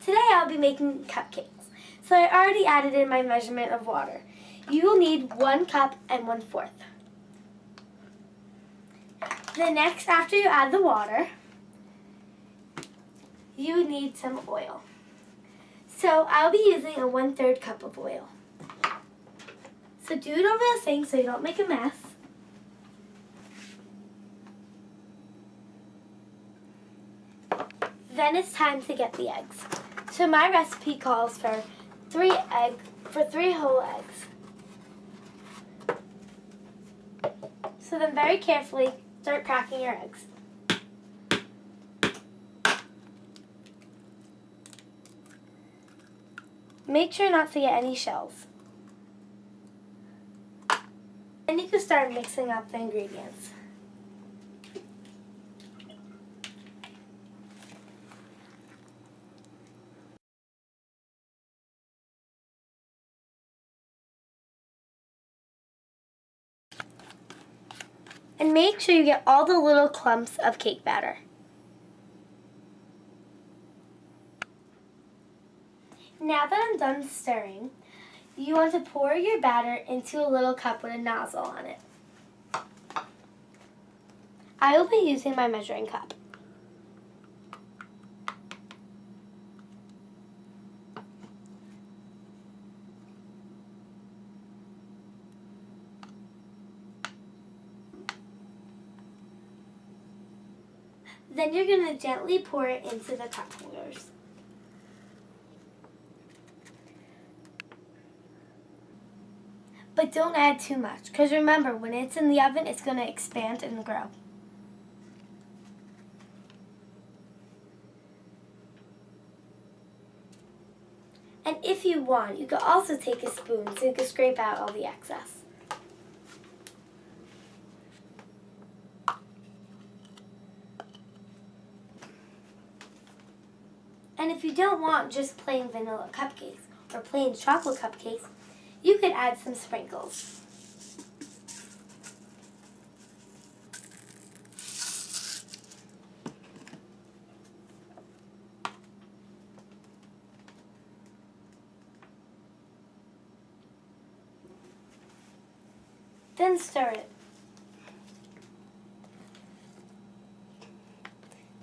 Today I'll be making cupcakes. So I already added in my measurement of water. You will need one cup and one fourth. The next, after you add the water, you need some oil. So I'll be using a one third cup of oil. So do it over the sink so you don't make a mess. Then it's time to get the eggs. So my recipe calls for three egg for three whole eggs. So then very carefully start cracking your eggs. Make sure not to get any shells. Then you can start mixing up the ingredients. And make sure you get all the little clumps of cake batter. Now that I'm done stirring, you want to pour your batter into a little cup with a nozzle on it. I will be using my measuring cup. Then you're going to gently pour it into the cup holders. But don't add too much, because remember, when it's in the oven, it's going to expand and grow. And if you want, you can also take a spoon so you can scrape out all the excess. And if you don't want just plain vanilla cupcakes or plain chocolate cupcakes, you could add some sprinkles. Then stir it.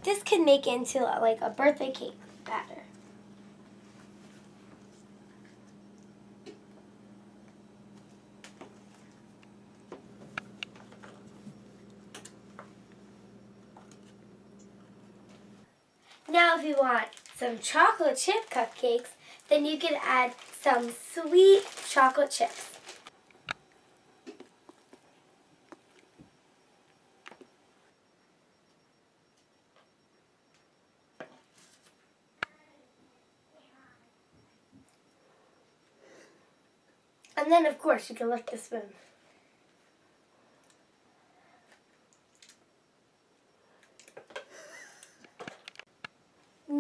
This can make into like a birthday cake batter. Now if you want some chocolate chip cupcakes, then you can add some sweet chocolate chips. And then of course you can lick the spoon.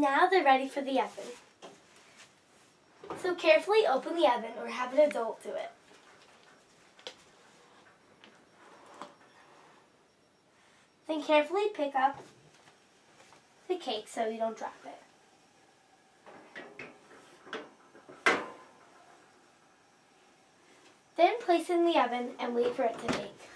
Now they're ready for the oven. So carefully open the oven or have an adult do it. Then carefully pick up the cake so you don't drop it. Then place it in the oven and wait for it to bake.